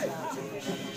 Hey!